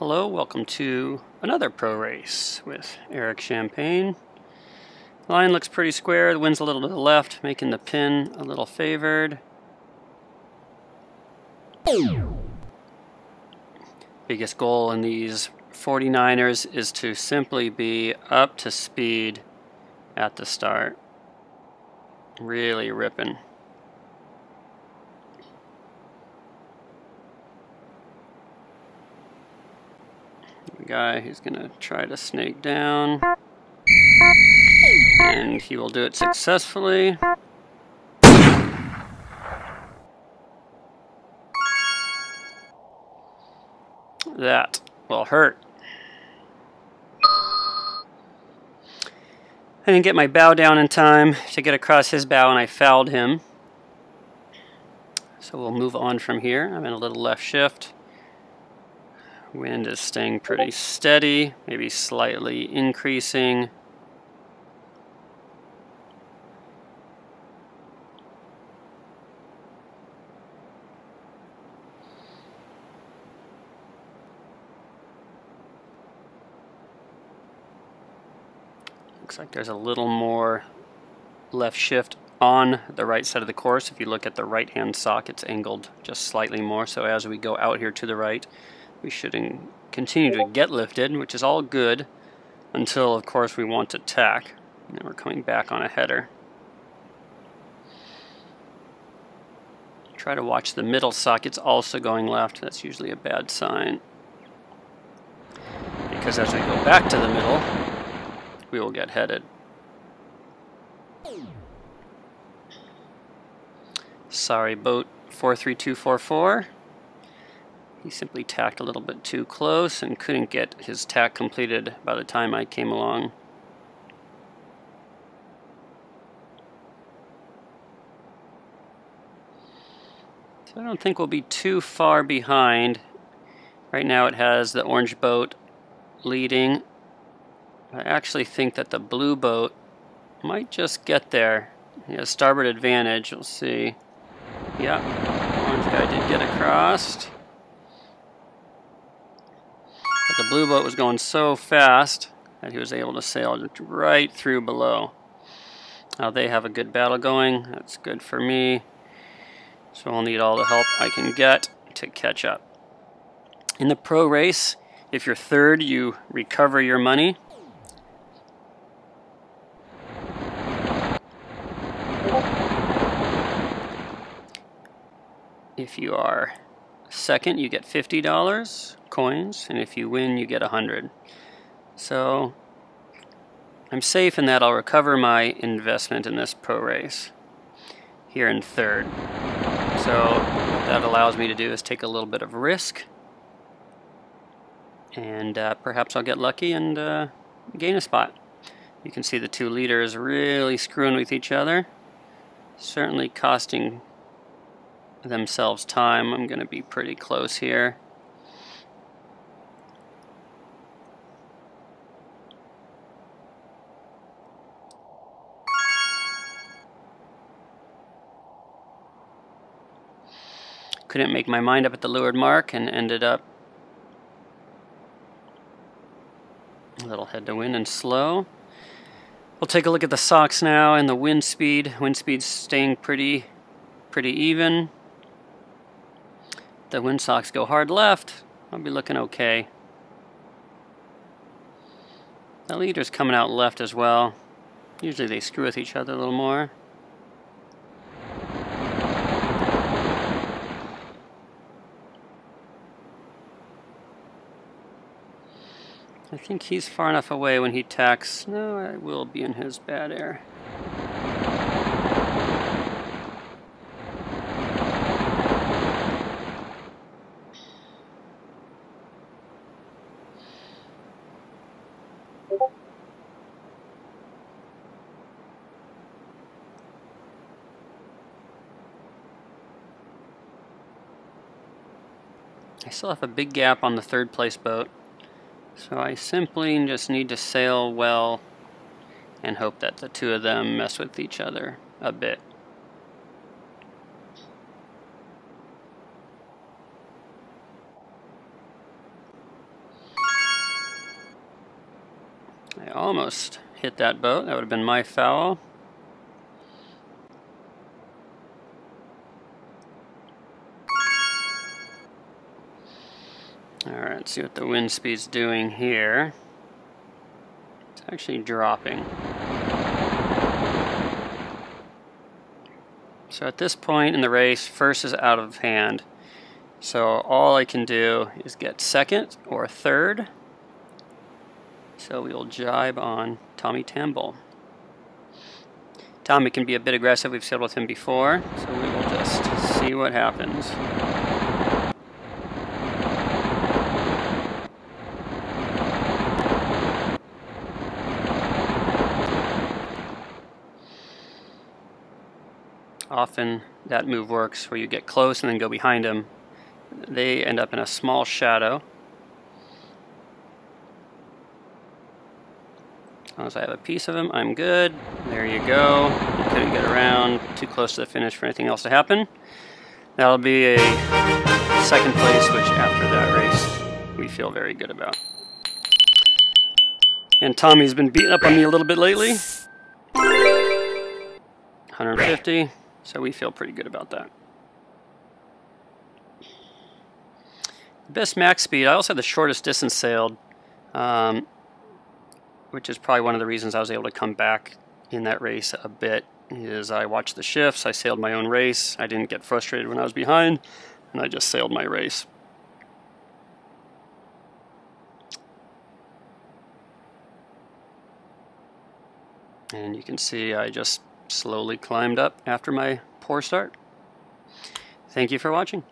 Hello, welcome to another pro race with Eric Champagne. Line looks pretty square, the wind's a little to the left, making the pin a little favored. Biggest goal in these 49ers is to simply be up to speed at the start. Really ripping. Guy who's to try to snake down. And he will do it successfully. That will hurt. I didn't get my bow down in time to get across his bow and I fouled him. So we'll move on from here. I'm in a little left shift. Wind is staying pretty steady, maybe slightly increasing. Looks like there's a little more left shift on the right side of the course. If you look at the right hand sock, it's angled just slightly more. So as we go out here to the right, we should continue to get lifted, which is all good until, of course, we want to tack. And we're coming back on a header. Try to watch the middle sockets also going left. That's usually a bad sign. Because as we go back to the middle, we will get headed. Sorry, boat 43244. He simply tacked a little bit too close and couldn't get his tack completed by the time I came along. So I don't think we'll be too far behind. Right now it has the orange boat leading. I actually think that the blue boat might just get there. He has starboard advantage, we'll see. Yeah, orange guy did get across. But the blue boat was going so fast that he was able to sail right through below. Now they have a good battle going. That's good for me. So I'll need all the help I can get to catch up. In the pro race, if you're third, you recover your money. If you are second, you get $50 coins, and if you win, you get a 100. So I'm safe in that I'll recover my investment in this pro race here in third. So what that allows me to do is take a little bit of risk, and uh, perhaps I'll get lucky and uh, gain a spot. You can see the two leaders really screwing with each other, certainly costing themselves time. I'm going to be pretty close here. couldn't make my mind up at the leeward mark and ended up a little head to wind and slow. We'll take a look at the socks now and the wind speed. Wind speed's staying pretty pretty even. The wind socks go hard left. I'll be looking okay. The leader's coming out left as well. Usually they screw with each other a little more. I think he's far enough away when he tacks. No, I will be in his bad air. I still have a big gap on the third place boat. So I simply just need to sail well and hope that the two of them mess with each other a bit. I almost hit that boat. That would have been my foul. Alright, let's see what the wind speed's doing here. It's actually dropping. So at this point in the race, first is out of hand. So all I can do is get second or third. So we will jibe on Tommy Tambull. Tommy can be a bit aggressive. We've sailed with him before, so we will just see what happens. Often that move works where you get close and then go behind him. They end up in a small shadow. As I have a piece of them, I'm good. There you go. Couldn't get around too close to the finish for anything else to happen. That'll be a second place, which after that race we feel very good about. And Tommy's been beating up on me a little bit lately. 150. So we feel pretty good about that. Best max speed, I also had the shortest distance sailed, um, which is probably one of the reasons I was able to come back in that race a bit, is I watched the shifts, I sailed my own race, I didn't get frustrated when I was behind, and I just sailed my race. And you can see I just slowly climbed up after my poor start. Thank you for watching.